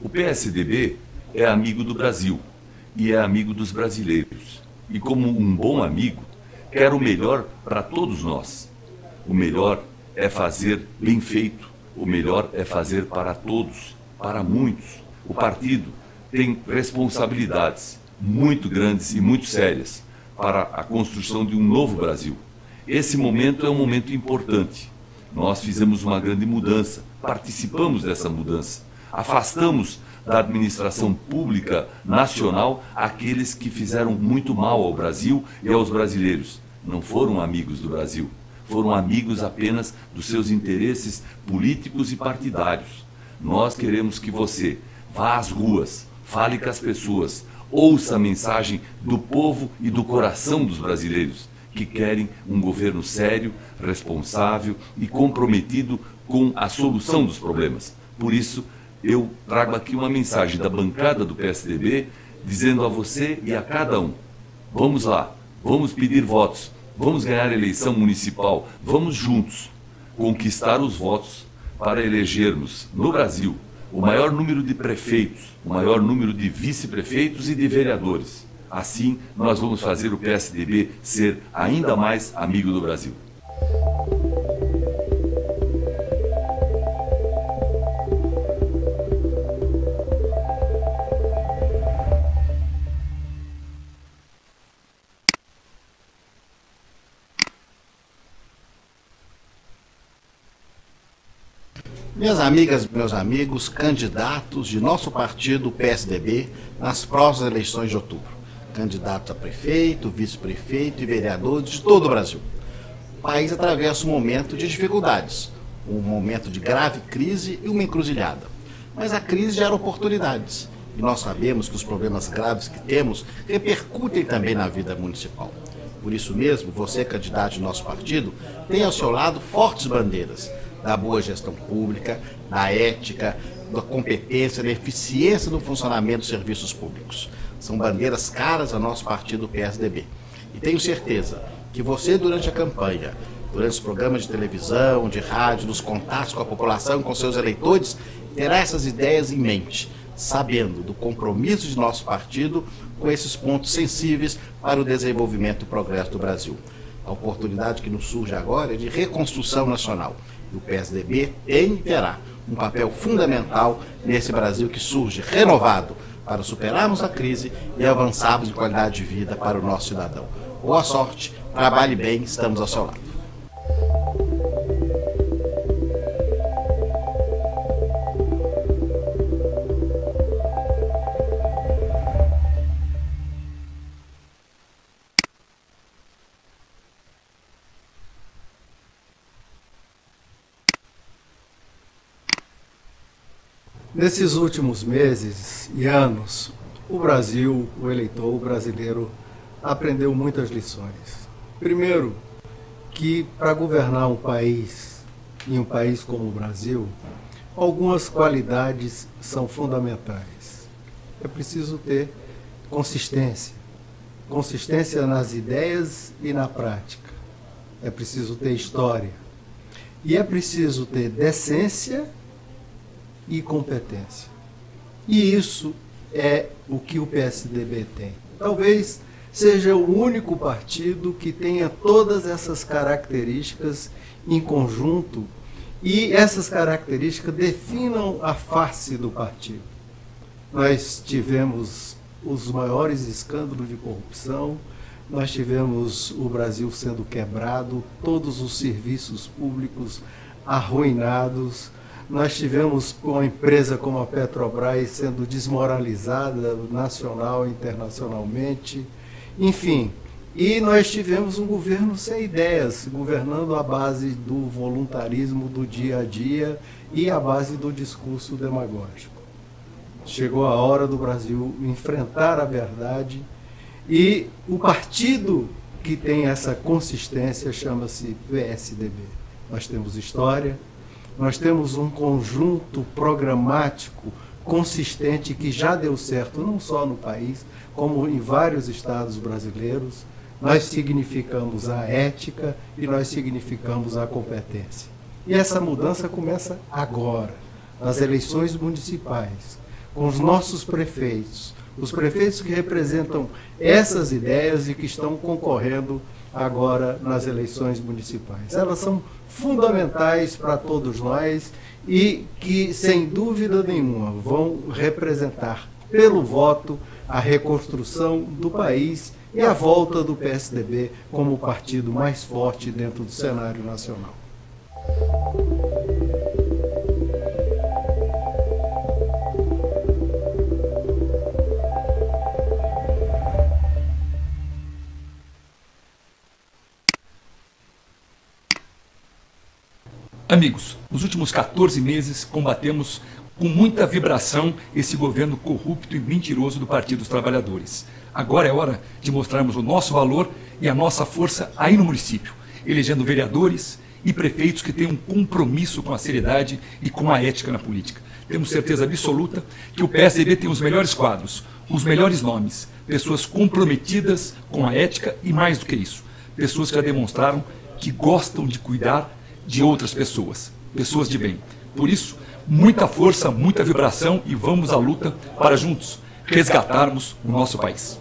O PSDB é amigo do Brasil e é amigo dos brasileiros. E como um bom amigo, quer o melhor para todos nós. O melhor é fazer bem feito, o melhor é fazer para todos, para muitos. O partido tem responsabilidades muito grandes e muito sérias para a construção de um novo Brasil. Esse momento é um momento importante. Nós fizemos uma grande mudança, participamos dessa mudança, afastamos da administração pública nacional aqueles que fizeram muito mal ao Brasil e aos brasileiros. Não foram amigos do Brasil, foram amigos apenas dos seus interesses políticos e partidários. Nós queremos que você vá às ruas, fale com as pessoas, ouça a mensagem do povo e do coração dos brasileiros que querem um governo sério, responsável e comprometido com a solução dos problemas. Por isso, eu trago aqui uma mensagem da bancada do PSDB dizendo a você e a cada um: vamos lá, vamos pedir votos, vamos ganhar a eleição municipal, vamos juntos conquistar os votos para elegermos no Brasil o maior número de prefeitos, o maior número de vice-prefeitos e de vereadores. Assim, nós vamos fazer o PSDB ser ainda mais amigo do Brasil. Minhas amigas, meus amigos, candidatos de nosso partido, PSDB, nas próximas eleições de outubro. Candidatos a prefeito, vice-prefeito e vereadores de todo o Brasil. O país atravessa um momento de dificuldades, um momento de grave crise e uma encruzilhada. Mas a crise gera oportunidades. E nós sabemos que os problemas graves que temos repercutem também na vida municipal. Por isso mesmo, você, candidato de nosso partido, tem ao seu lado fortes bandeiras da boa gestão pública, da ética, da competência, da eficiência do funcionamento dos serviços públicos. São bandeiras caras ao nosso partido PSDB. E tenho certeza que você, durante a campanha, durante os programas de televisão, de rádio, nos contatos com a população, com seus eleitores, terá essas ideias em mente, sabendo do compromisso de nosso partido com esses pontos sensíveis para o desenvolvimento e progresso do Brasil. A oportunidade que nos surge agora é de reconstrução nacional o PSDB tem e terá um papel fundamental nesse Brasil que surge renovado para superarmos a crise e avançarmos em qualidade de vida para o nosso cidadão. Boa sorte, trabalhe bem, estamos ao seu lado. Nesses últimos meses e anos, o Brasil, o eleitor brasileiro, aprendeu muitas lições. Primeiro, que para governar um país, em um país como o Brasil, algumas qualidades são fundamentais. É preciso ter consistência. Consistência nas ideias e na prática. É preciso ter história. E é preciso ter decência e competência. E isso é o que o PSDB tem. Talvez seja o único partido que tenha todas essas características em conjunto e essas características definam a face do partido. Nós tivemos os maiores escândalos de corrupção, nós tivemos o Brasil sendo quebrado, todos os serviços públicos arruinados, nós tivemos uma empresa como a Petrobras sendo desmoralizada nacional e internacionalmente. Enfim, e nós tivemos um governo sem ideias, governando à base do voluntarismo do dia a dia e à base do discurso demagógico. Chegou a hora do Brasil enfrentar a verdade e o partido que tem essa consistência chama-se PSDB. Nós temos história, nós temos um conjunto programático consistente que já deu certo, não só no país, como em vários estados brasileiros. Nós significamos a ética e nós significamos a competência. E essa mudança começa agora, nas eleições municipais, com os nossos prefeitos, os prefeitos que representam essas ideias e que estão concorrendo agora nas eleições municipais. Elas são fundamentais para todos nós e que, sem dúvida nenhuma, vão representar pelo voto a reconstrução do país e a volta do PSDB como o partido mais forte dentro do cenário nacional. Amigos, nos últimos 14 meses combatemos com muita vibração esse governo corrupto e mentiroso do Partido dos Trabalhadores. Agora é hora de mostrarmos o nosso valor e a nossa força aí no município, elegendo vereadores e prefeitos que tenham um compromisso com a seriedade e com a ética na política. Temos certeza absoluta que o PSDB tem os melhores quadros, os melhores nomes, pessoas comprometidas com a ética e mais do que isso, pessoas que já demonstraram que gostam de cuidar de outras pessoas, pessoas de bem. Por isso, muita força, muita vibração e vamos à luta para juntos resgatarmos o nosso país.